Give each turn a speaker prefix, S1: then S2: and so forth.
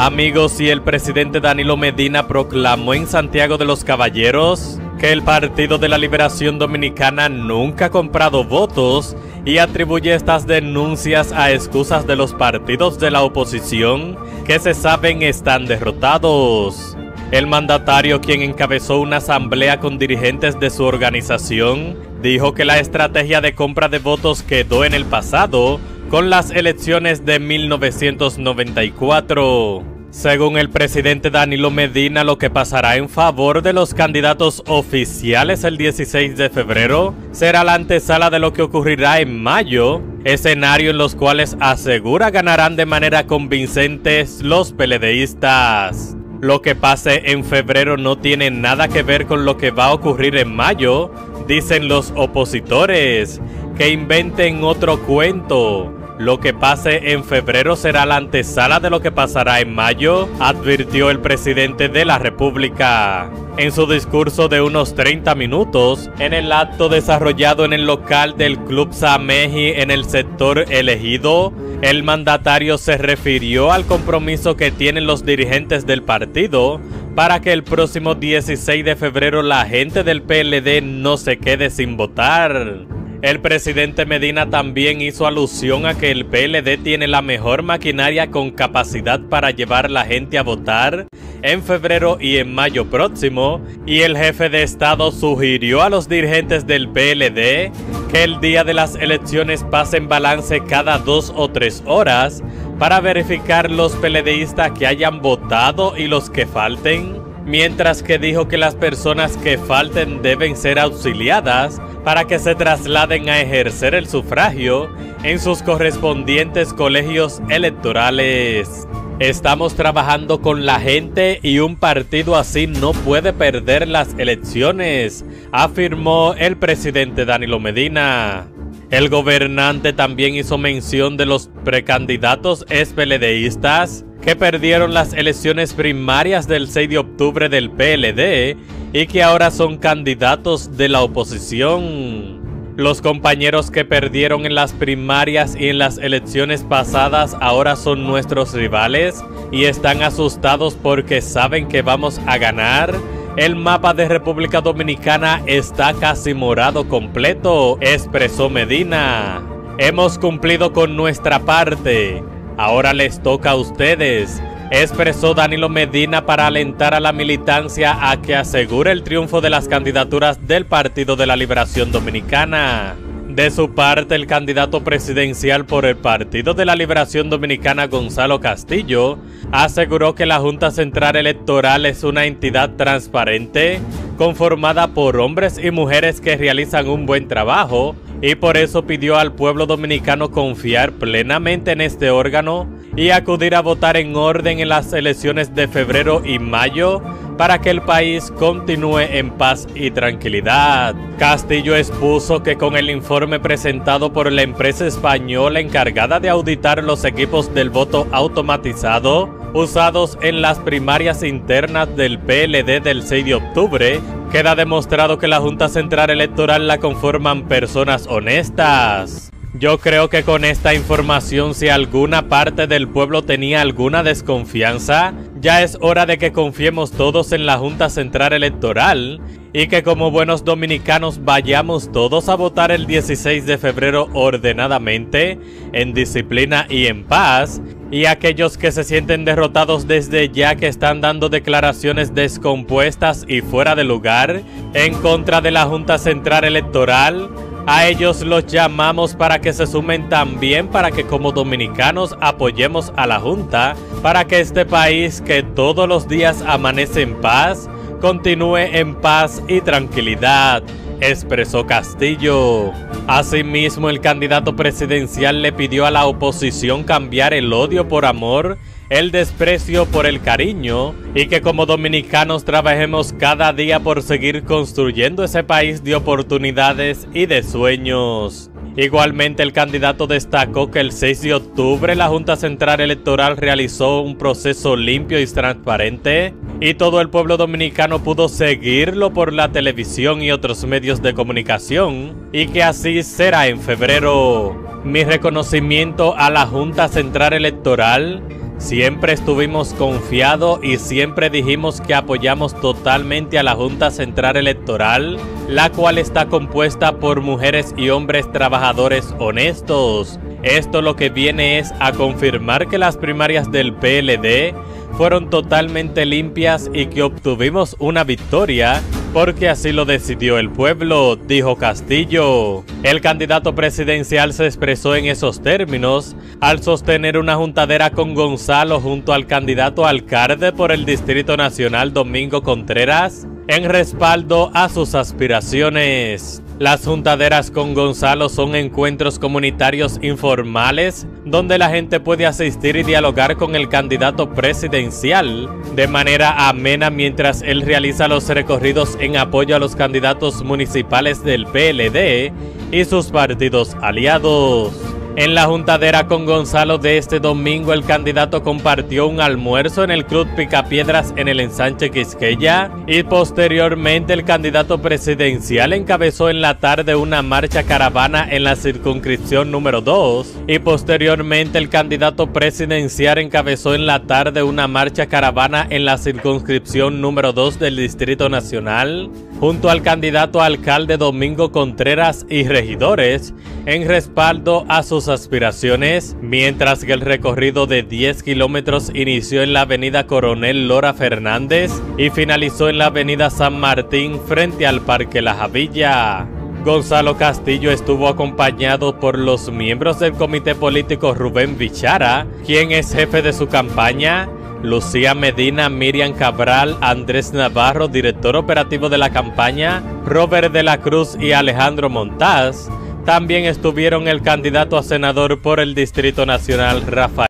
S1: Amigos, y el presidente Danilo Medina proclamó en Santiago de los Caballeros que el Partido de la Liberación Dominicana nunca ha comprado votos y atribuye estas denuncias a excusas de los partidos de la oposición que se saben están derrotados. El mandatario, quien encabezó una asamblea con dirigentes de su organización, dijo que la estrategia de compra de votos quedó en el pasado con las elecciones de 1994. Según el presidente Danilo Medina, lo que pasará en favor de los candidatos oficiales el 16 de febrero será la antesala de lo que ocurrirá en mayo, escenario en los cuales asegura ganarán de manera convincente los peledeístas. Lo que pase en febrero no tiene nada que ver con lo que va a ocurrir en mayo, dicen los opositores, que inventen otro cuento. Lo que pase en febrero será la antesala de lo que pasará en mayo, advirtió el presidente de la República. En su discurso de unos 30 minutos, en el acto desarrollado en el local del Club Sameji en el sector elegido, el mandatario se refirió al compromiso que tienen los dirigentes del partido para que el próximo 16 de febrero la gente del PLD no se quede sin votar. El presidente Medina también hizo alusión a que el PLD tiene la mejor maquinaria con capacidad para llevar la gente a votar en febrero y en mayo próximo, y el jefe de Estado sugirió a los dirigentes del PLD que el día de las elecciones pasen balance cada dos o tres horas para verificar los PLDistas que hayan votado y los que falten mientras que dijo que las personas que falten deben ser auxiliadas para que se trasladen a ejercer el sufragio en sus correspondientes colegios electorales. Estamos trabajando con la gente y un partido así no puede perder las elecciones, afirmó el presidente Danilo Medina. El gobernante también hizo mención de los precandidatos espeledeístas que perdieron las elecciones primarias del 6 de octubre del PLD y que ahora son candidatos de la oposición. Los compañeros que perdieron en las primarias y en las elecciones pasadas ahora son nuestros rivales y están asustados porque saben que vamos a ganar. El mapa de República Dominicana está casi morado completo, expresó Medina. Hemos cumplido con nuestra parte. Ahora les toca a ustedes, expresó Danilo Medina para alentar a la militancia a que asegure el triunfo de las candidaturas del Partido de la Liberación Dominicana. De su parte, el candidato presidencial por el Partido de la Liberación Dominicana, Gonzalo Castillo, aseguró que la Junta Central Electoral es una entidad transparente, conformada por hombres y mujeres que realizan un buen trabajo, y por eso pidió al pueblo dominicano confiar plenamente en este órgano y acudir a votar en orden en las elecciones de febrero y mayo para que el país continúe en paz y tranquilidad. Castillo expuso que con el informe presentado por la empresa española encargada de auditar los equipos del voto automatizado usados en las primarias internas del PLD del 6 de octubre, queda demostrado que la Junta Central Electoral la conforman personas honestas. Yo creo que con esta información si alguna parte del pueblo tenía alguna desconfianza, ya es hora de que confiemos todos en la Junta Central Electoral y que como buenos dominicanos vayamos todos a votar el 16 de febrero ordenadamente, en disciplina y en paz, y aquellos que se sienten derrotados desde ya que están dando declaraciones descompuestas y fuera de lugar en contra de la Junta Central Electoral, a ellos los llamamos para que se sumen también para que como dominicanos apoyemos a la Junta, para que este país que todos los días amanece en paz, continúe en paz y tranquilidad, expresó Castillo. Asimismo, el candidato presidencial le pidió a la oposición cambiar el odio por amor, el desprecio por el cariño, y que como dominicanos trabajemos cada día por seguir construyendo ese país de oportunidades y de sueños. Igualmente el candidato destacó que el 6 de octubre la Junta Central Electoral realizó un proceso limpio y transparente y todo el pueblo dominicano pudo seguirlo por la televisión y otros medios de comunicación y que así será en febrero. Mi reconocimiento a la Junta Central Electoral Siempre estuvimos confiados y siempre dijimos que apoyamos totalmente a la Junta Central Electoral, la cual está compuesta por mujeres y hombres trabajadores honestos. Esto lo que viene es a confirmar que las primarias del PLD fueron totalmente limpias y que obtuvimos una victoria porque así lo decidió el pueblo, dijo Castillo. El candidato presidencial se expresó en esos términos al sostener una juntadera con Gonzalo junto al candidato alcalde por el Distrito Nacional Domingo Contreras en respaldo a sus aspiraciones. Las juntaderas con Gonzalo son encuentros comunitarios informales donde la gente puede asistir y dialogar con el candidato presidencial de manera amena mientras él realiza los recorridos en apoyo a los candidatos municipales del PLD y sus partidos aliados. En la juntadera con Gonzalo de este domingo, el candidato compartió un almuerzo en el Club Picapiedras en el ensanche Quisqueya y posteriormente el candidato presidencial encabezó en la tarde una marcha caravana en la circunscripción número 2 y posteriormente el candidato presidencial encabezó en la tarde una marcha caravana en la circunscripción número 2 del Distrito Nacional junto al candidato alcalde Domingo Contreras y regidores en respaldo a sus aspiraciones, mientras que el recorrido de 10 kilómetros inició en la avenida Coronel Lora Fernández y finalizó en la avenida San Martín frente al Parque La Javilla. Gonzalo Castillo estuvo acompañado por los miembros del comité político Rubén Bichara, quien es jefe de su campaña, Lucía Medina, Miriam Cabral, Andrés Navarro, director operativo de la campaña, Robert de la Cruz y Alejandro Montaz. También estuvieron el candidato a senador por el Distrito Nacional, Rafael.